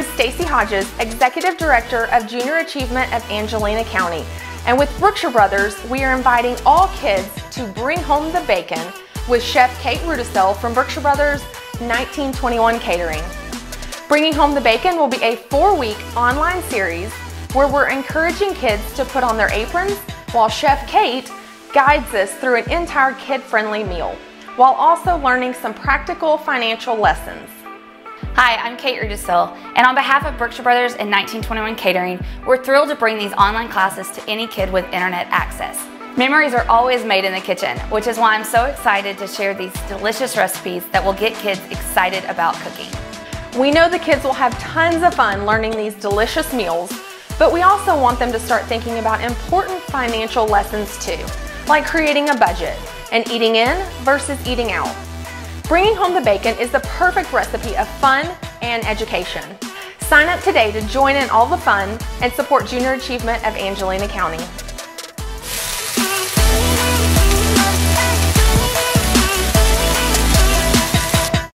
I'm Stacy Hodges, Executive Director of Junior Achievement of Angelina County. And with Brookshire Brothers, we are inviting all kids to bring home the bacon with Chef Kate Rudisell from Brookshire Brothers 1921 Catering. Bringing Home the Bacon will be a four-week online series where we're encouraging kids to put on their aprons while Chef Kate guides us through an entire kid-friendly meal while also learning some practical financial lessons. Hi, I'm Kate Rudisill, and on behalf of Brookshire Brothers and 1921 Catering, we're thrilled to bring these online classes to any kid with internet access. Memories are always made in the kitchen, which is why I'm so excited to share these delicious recipes that will get kids excited about cooking. We know the kids will have tons of fun learning these delicious meals, but we also want them to start thinking about important financial lessons too, like creating a budget and eating in versus eating out. Bringing home the bacon is the perfect recipe of fun and education. Sign up today to join in all the fun and support junior achievement of Angelina County.